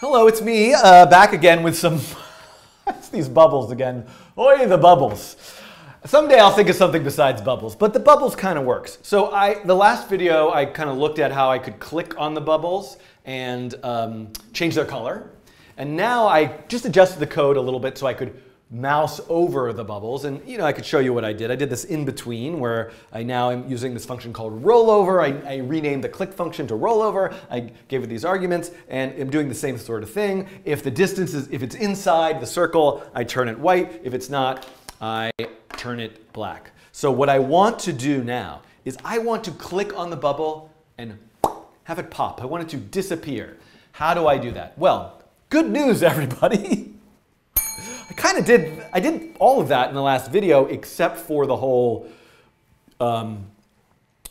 Hello, it's me, uh, back again with some. it's these bubbles again. Oi, the bubbles. Someday I'll think of something besides bubbles, but the bubbles kind of works. So I, the last video, I kind of looked at how I could click on the bubbles and um, change their color. And now I just adjusted the code a little bit so I could mouse over the bubbles. And you know, I could show you what I did. I did this in between where I now am using this function called rollover. I, I renamed the click function to rollover. I gave it these arguments and I'm doing the same sort of thing. If the distance is, if it's inside the circle, I turn it white. If it's not, I turn it black. So what I want to do now is I want to click on the bubble and have it pop. I want it to disappear. How do I do that? Well, good news everybody. I kind of did, I did all of that in the last video except for the whole, um,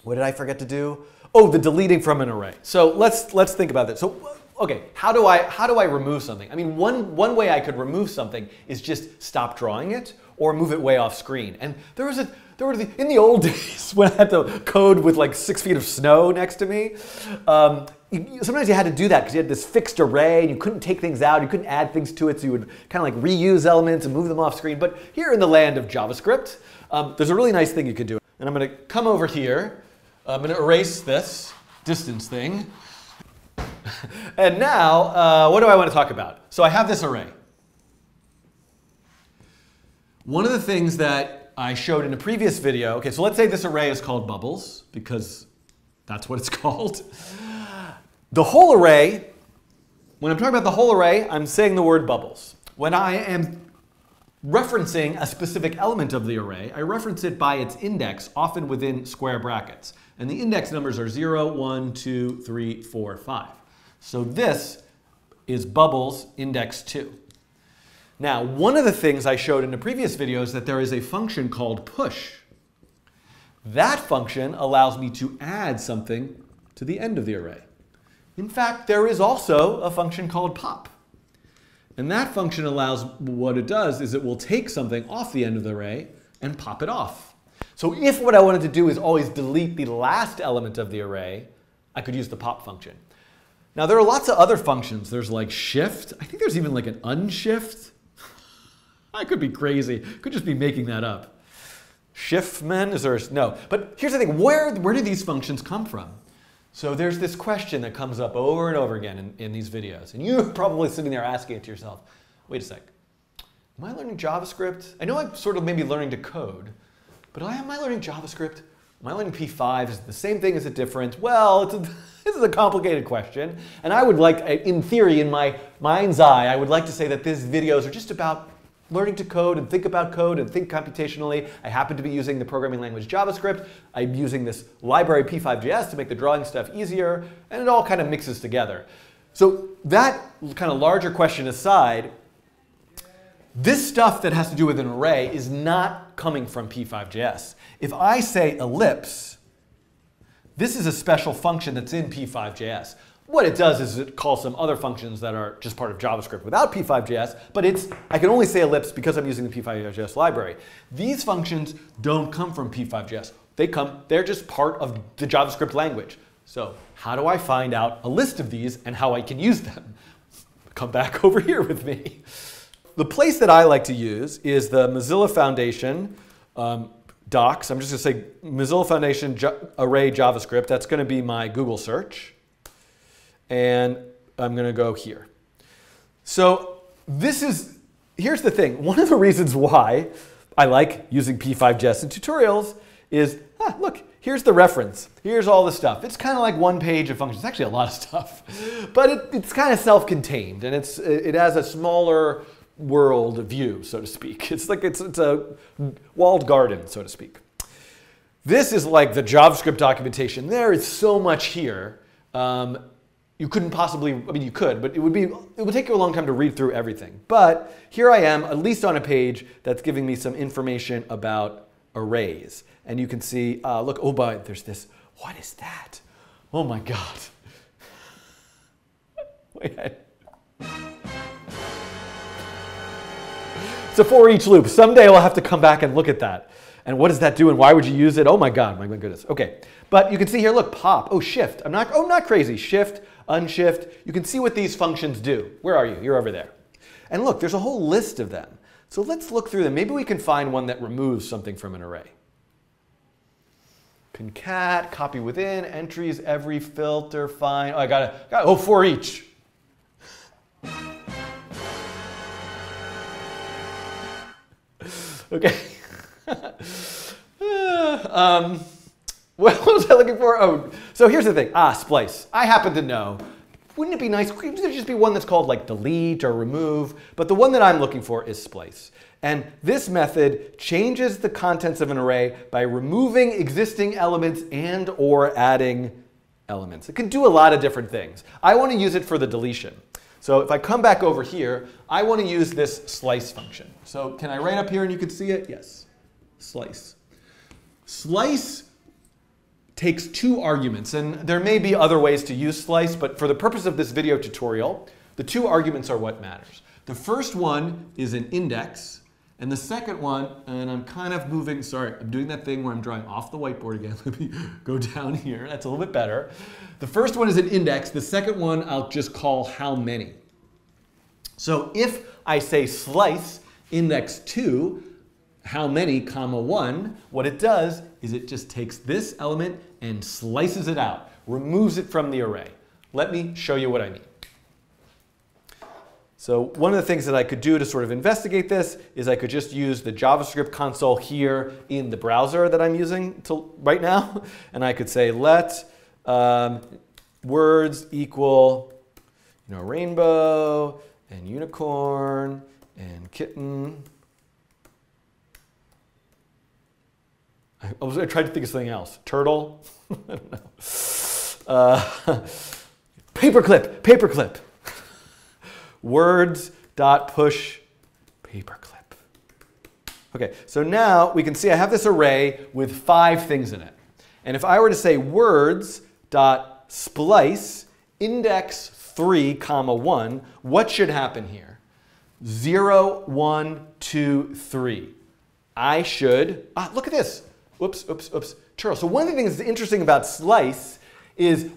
what did I forget to do? Oh, the deleting from an array. So let's, let's think about this. So, okay, how do I, how do I remove something? I mean, one, one way I could remove something is just stop drawing it or move it way off screen. And there was a, there were the, in the old days when I had to code with like six feet of snow next to me, um, sometimes you had to do that because you had this fixed array and you couldn't take things out, you couldn't add things to it, so you would kind of like reuse elements and move them off screen. But here in the land of JavaScript, um, there's a really nice thing you could do. And I'm going to come over here, I'm going to erase this distance thing. and now, uh, what do I want to talk about? So I have this array. One of the things that I showed in a previous video, okay, so let's say this array is called bubbles because that's what it's called. The whole array, when I'm talking about the whole array, I'm saying the word bubbles. When I am referencing a specific element of the array, I reference it by its index, often within square brackets. And the index numbers are 0, 1, 2, 3, 4, 5. So this is bubbles index 2. Now, one of the things I showed in a previous video is that there is a function called push. That function allows me to add something to the end of the array. In fact, there is also a function called pop. And that function allows, what it does is it will take something off the end of the array and pop it off. So if what I wanted to do is always delete the last element of the array, I could use the pop function. Now there are lots of other functions. There's like shift. I think there's even like an unshift. I could be crazy. Could just be making that up. Shiftman is there? No. But here's the thing. Where, where do these functions come from? So there's this question that comes up over and over again in, in these videos. And you're probably sitting there asking it to yourself, wait a sec. Am I learning JavaScript? I know I'm sort of maybe learning to code, but am I learning JavaScript? Am I learning P5? Is the same thing? Is it different? Well, a, this is a complicated question. And I would like, in theory, in my mind's eye, I would like to say that these videos are just about learning to code and think about code and think computationally. I happen to be using the programming language JavaScript. I'm using this library P5JS to make the drawing stuff easier, and it all kind of mixes together. So that kind of larger question aside, this stuff that has to do with an array is not coming from P5JS. If I say ellipse, this is a special function that's in P5JS. What it does is it calls some other functions that are just part of JavaScript without P5JS, but it's, I can only say ellipse because I'm using the P5JS library. These functions don't come from P5JS. They come, they're just part of the JavaScript language. So how do I find out a list of these and how I can use them? Come back over here with me. The place that I like to use is the Mozilla Foundation um, docs. I'm just going to say Mozilla Foundation array JavaScript. That's going to be my Google search and I'm going to go here. So this is, here's the thing. One of the reasons why I like using P5JS in tutorials is, ah, look, here's the reference. Here's all the stuff. It's kind of like one page of functions. It's actually a lot of stuff, but it, it's kind of self-contained and it's, it has a smaller world view, so to speak. It's like it's, it's a walled garden, so to speak. This is like the JavaScript documentation. There is so much here. Um, you couldn't possibly, I mean, you could, but it would be, it would take you a long time to read through everything. But here I am, at least on a page that's giving me some information about arrays. And you can see, uh, look, oh, but there's this, what is that? Oh my God. Wait. It's a for each loop. Someday I'll have to come back and look at that. And what does that do and why would you use it? Oh my God, my goodness. Okay, but you can see here, look, pop, oh shift. I'm not, oh not crazy, shift, unshift. You can see what these functions do. Where are you? You're over there. And look, there's a whole list of them. So let's look through them. Maybe we can find one that removes something from an array. Concat, copy within, entries, every filter, find. Oh, I got it. Oh, for each. okay. um, what was I looking for? Oh, so here's the thing. Ah, splice. I happen to know. Wouldn't it be nice? Could there just be one that's called like delete or remove? But the one that I'm looking for is splice. And this method changes the contents of an array by removing existing elements and or adding elements. It can do a lot of different things. I want to use it for the deletion. So if I come back over here, I want to use this slice function. So can I write up here and you can see it? Yes, slice. Slice takes two arguments, and there may be other ways to use slice, but for the purpose of this video tutorial, the two arguments are what matters. The first one is an index, and the second one, and I'm kind of moving, sorry, I'm doing that thing where I'm drawing off the whiteboard again. Let me go down here. That's a little bit better. The first one is an index. The second one I'll just call how many. So if I say slice index 2, how many, comma 1, what it does is it just takes this element and slices it out, removes it from the array. Let me show you what I mean. So one of the things that I could do to sort of investigate this is I could just use the JavaScript console here in the browser that I'm using to, right now. And I could say let um, words equal you know, rainbow and unicorn and kitten. I, was, I tried to think of something else. Turtle? I don't know. Uh, paperclip, paperclip words dot push paperclip. Okay, so now we can see I have this array with five things in it. And if I were to say words dot splice index 3 comma 1, what should happen here? 0, 1, 2, 3. I should, ah, look at this. Oops, oops, oops. Charles. So one of the things that's interesting about slice is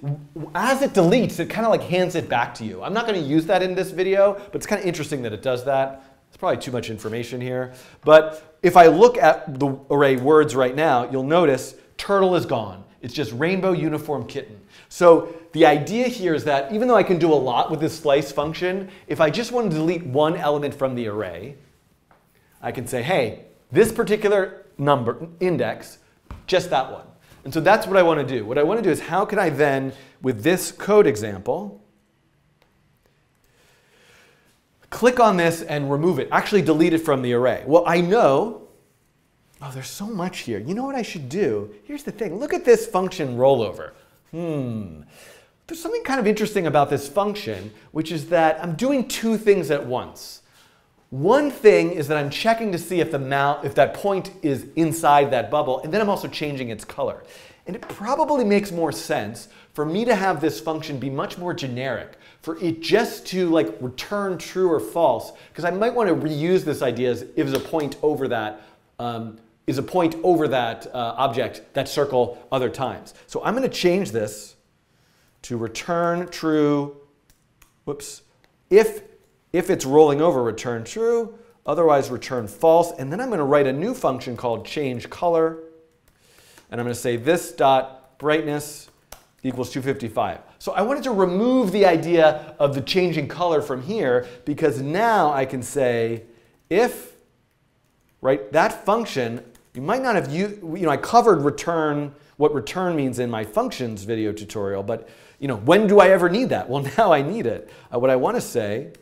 as it deletes, it kind of like hands it back to you. I'm not going to use that in this video, but it's kind of interesting that it does that. It's probably too much information here. But if I look at the array words right now, you'll notice turtle is gone. It's just rainbow uniform kitten. So the idea here is that even though I can do a lot with this slice function, if I just want to delete one element from the array, I can say, hey, this particular number, index, just that one. And so that's what I want to do. What I want to do is how can I then, with this code example, click on this and remove it, actually delete it from the array. Well, I know, oh, there's so much here. You know what I should do? Here's the thing. Look at this function rollover. Hmm. There's something kind of interesting about this function, which is that I'm doing two things at once. One thing is that I'm checking to see if the if that point is inside that bubble, and then I'm also changing its color. And it probably makes more sense for me to have this function be much more generic, for it just to like return true or false, because I might want to reuse this idea as if there's a point over that, um, is a point over that uh, object, that circle other times. So I'm going to change this to return true, whoops, if if it's rolling over, return true. Otherwise, return false. And then I'm going to write a new function called change color. And I'm going to say this dot brightness equals 255. So I wanted to remove the idea of the changing color from here because now I can say if, right, that function, you might not have used, you know, I covered return, what return means in my functions video tutorial, but, you know, when do I ever need that? Well, now I need it. Uh, what I want to say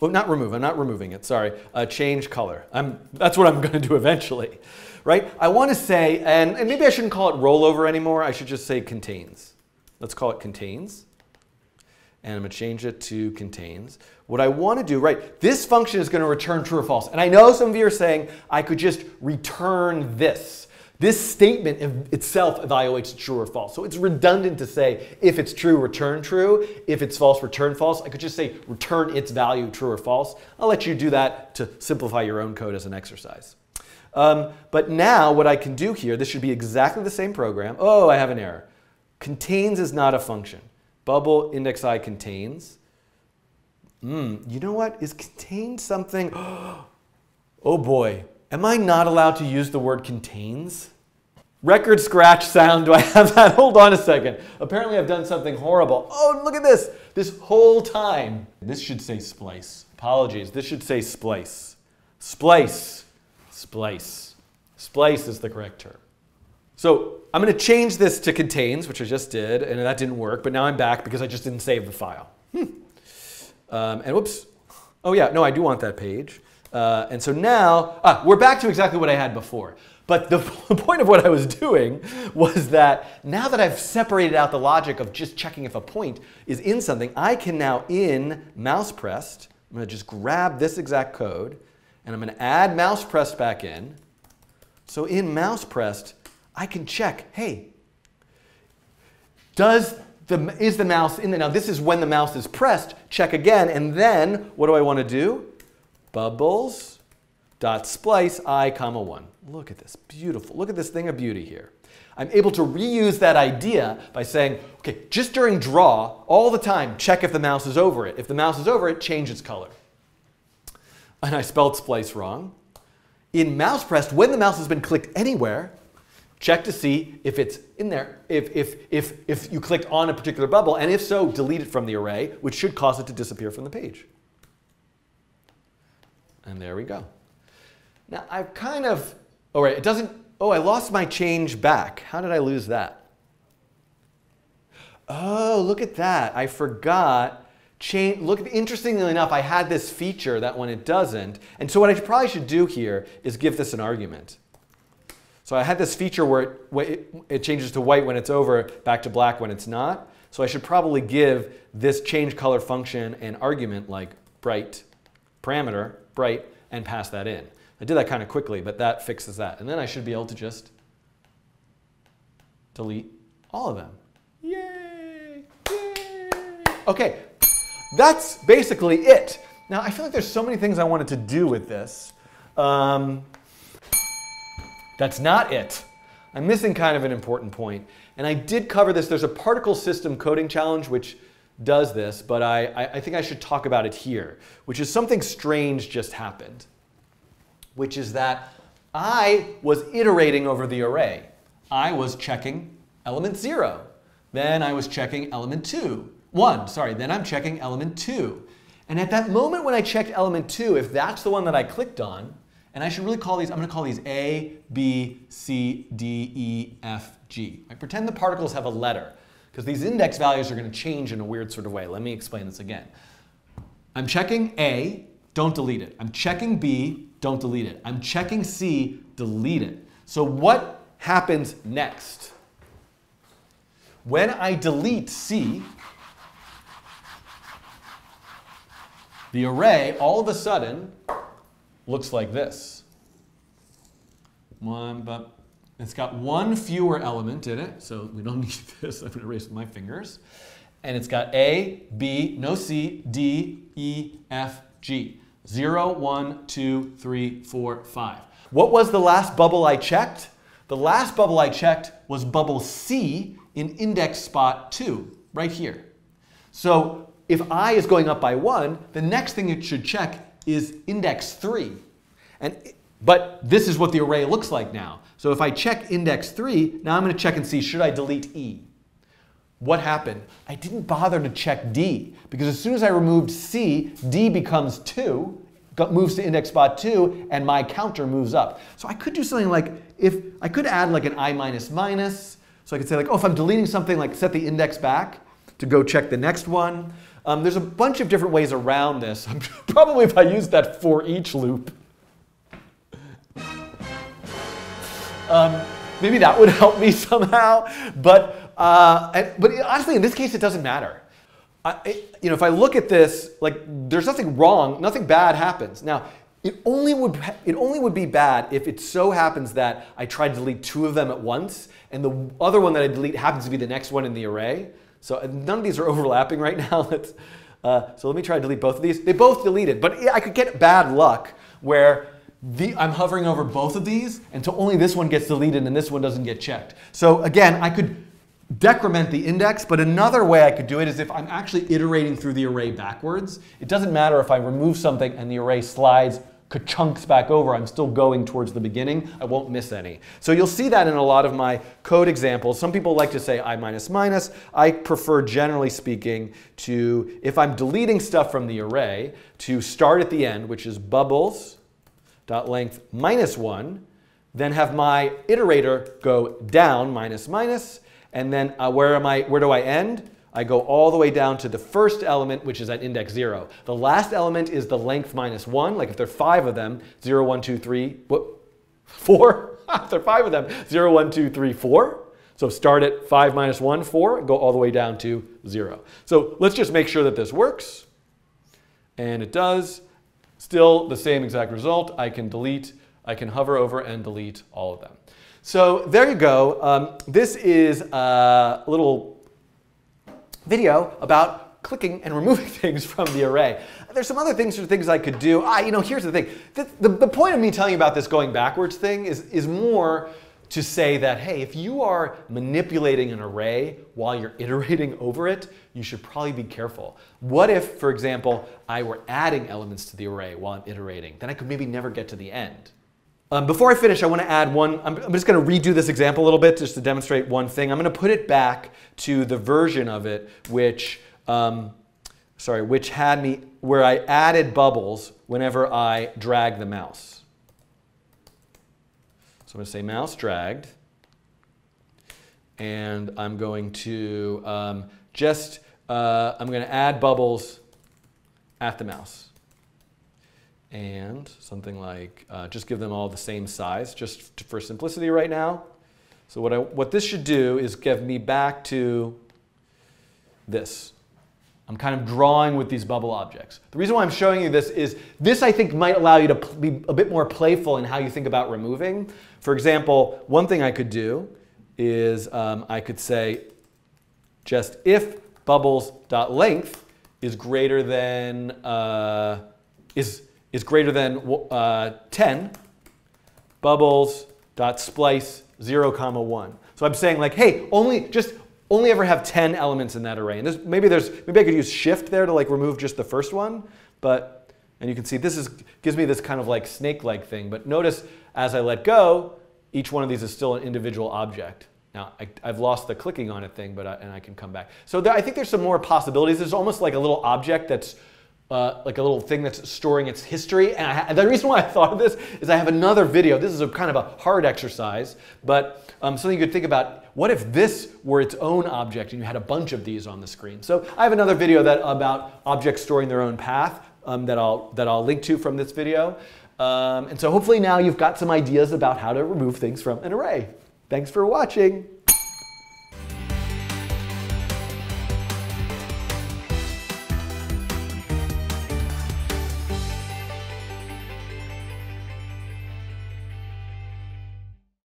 well, not remove, I'm not removing it, sorry. Uh, change color. I'm, that's what I'm going to do eventually, right? I want to say, and, and maybe I shouldn't call it rollover anymore. I should just say contains. Let's call it contains. And I'm to change it to contains. What I want to do, right, this function is going to return true or false. And I know some of you are saying I could just return this. This statement itself evaluates true or false. So it's redundant to say if it's true, return true. If it's false, return false. I could just say return its value true or false. I'll let you do that to simplify your own code as an exercise. Um, but now what I can do here, this should be exactly the same program. Oh, I have an error. Contains is not a function. Bubble index i contains. Hmm, you know what? Is contains something? Oh boy, am I not allowed to use the word contains? Record scratch sound, do I have that? Hold on a second. Apparently I've done something horrible. Oh, look at this. This whole time. This should say splice. Apologies, this should say splice. Splice. Splice. Splice is the correct term. So I'm going to change this to contains, which I just did, and that didn't work, but now I'm back because I just didn't save the file. Hmm. Um, and whoops. Oh yeah, no, I do want that page. Uh, and so now, ah, we're back to exactly what I had before. But the point of what I was doing was that now that I've separated out the logic of just checking if a point is in something, I can now in mouse pressed, I'm going to just grab this exact code, and I'm going to add mouse pressed back in. So in mouse pressed, I can check, hey, does the, is the mouse in there? Now this is when the mouse is pressed, check again, and then what do I want to do? Bubbles dot splice i comma 1. Look at this, beautiful. Look at this thing of beauty here. I'm able to reuse that idea by saying, okay, just during draw, all the time, check if the mouse is over it. If the mouse is over it, change its color. And I spelled splice wrong. In mouse pressed, when the mouse has been clicked anywhere, check to see if it's in there, if, if, if, if you clicked on a particular bubble, and if so, delete it from the array, which should cause it to disappear from the page. And there we go. Now I've kind of, oh right, it doesn't, oh, I lost my change back. How did I lose that? Oh, look at that. I forgot. Change, look, interestingly enough, I had this feature that when it doesn't, and so what I probably should do here is give this an argument. So I had this feature where it, it changes to white when it's over, back to black when it's not. So I should probably give this change color function an argument like bright parameter bright, and pass that in. I did that kind of quickly, but that fixes that. And then I should be able to just delete all of them. Yay! Yay! Okay, that's basically it. Now, I feel like there's so many things I wanted to do with this. Um, that's not it. I'm missing kind of an important point. And I did cover this. There's a particle system coding challenge, which does this, but I, I think I should talk about it here, which is something strange just happened, which is that I was iterating over the array. I was checking element 0. Then I was checking element 2. 1, sorry. Then I'm checking element 2. And at that moment when I checked element 2, if that's the one that I clicked on, and I should really call these, I'm going to call these A, B, C, D, E, F, G. I pretend the particles have a letter because these index values are going to change in a weird sort of way. Let me explain this again. I'm checking A, don't delete it. I'm checking B, don't delete it. I'm checking C, delete it. So what happens next? When I delete C, the array all of a sudden looks like this. One, but it's got one fewer element in it, so we don't need this. I'm going to erase with my fingers. And it's got A, B, no C, D, E, F, G. 0, 1, 2, 3, 4, 5. What was the last bubble I checked? The last bubble I checked was bubble C in index spot 2, right here. So if I is going up by 1, the next thing it should check is index 3. And, but this is what the array looks like now. So if I check index 3, now I'm going to check and see, should I delete E? What happened? I didn't bother to check D because as soon as I removed C, D becomes 2, moves to index spot 2, and my counter moves up. So I could do something like, if I could add like an I minus minus. So I could say like, oh, if I'm deleting something, like set the index back to go check the next one. Um, there's a bunch of different ways around this. Probably if I used that for each loop, Um, maybe that would help me somehow. But, uh, but honestly, in this case, it doesn't matter. I, you know, if I look at this, like, there's nothing wrong, nothing bad happens. Now, it only would it only would be bad if it so happens that I try to delete two of them at once, and the other one that I delete happens to be the next one in the array. So uh, none of these are overlapping right now. uh, so let me try to delete both of these. They both deleted, but I could get bad luck where the, I'm hovering over both of these until only this one gets deleted and this one doesn't get checked. So again, I could decrement the index, but another way I could do it is if I'm actually iterating through the array backwards. It doesn't matter if I remove something and the array slides chunks back over, I'm still going towards the beginning. I won't miss any. So you'll see that in a lot of my code examples. Some people like to say i minus minus. I prefer, generally speaking, to, if I'm deleting stuff from the array, to start at the end, which is bubbles dot length minus 1, then have my iterator go down minus minus, and then uh, where, am I, where do I end? I go all the way down to the first element, which is at index 0. The last element is the length minus 1. Like if there are five of them, 0, 1, 2, 3, what? 4? if there are five of them, 0, 1, 2, 3, 4. So start at 5 minus 1, 4, go all the way down to 0. So let's just make sure that this works. And it does. Still the same exact result. I can delete, I can hover over and delete all of them. So there you go. Um, this is a little video about clicking and removing things from the array. There's some other things or things I could do. Ah, you know, here's the thing. The, the, the point of me telling you about this going backwards thing is, is more to say that, hey, if you are manipulating an array while you're iterating over it, you should probably be careful. What if, for example, I were adding elements to the array while I'm iterating? Then I could maybe never get to the end. Um, before I finish, I want to add one, I'm, I'm just going to redo this example a little bit just to demonstrate one thing. I'm going to put it back to the version of it which, um, sorry, which had me, where I added bubbles whenever I drag the mouse. I'm going to say mouse dragged. And I'm going to um, just, uh, I'm going to add bubbles at the mouse and something like uh, just give them all the same size just for simplicity right now. So what, I, what this should do is give me back to this. I'm kind of drawing with these bubble objects. The reason why I'm showing you this is this I think might allow you to be a bit more playful in how you think about removing. For example, one thing I could do is um, I could say just if bubbles.length is greater than, uh, is is greater than uh, 10, bubbles dot splice 0 comma 1. So I'm saying like, hey, only just only ever have 10 elements in that array. And there's, maybe there's maybe I could use shift there to like remove just the first one, but and you can see this is gives me this kind of like snake-like thing. But notice as I let go, each one of these is still an individual object. Now, I, have lost the clicking on it thing, but I, and I can come back. So there, I think there's some more possibilities. There's almost like a little object that's uh, like a little thing that's storing its history. And the reason why I thought of this is I have another video. This is a kind of a hard exercise, but um, something you could think about. What if this were its own object and you had a bunch of these on the screen? So I have another video that about objects storing their own path um, that, I'll, that I'll link to from this video. Um, and so hopefully now you've got some ideas about how to remove things from an array. Thanks for watching.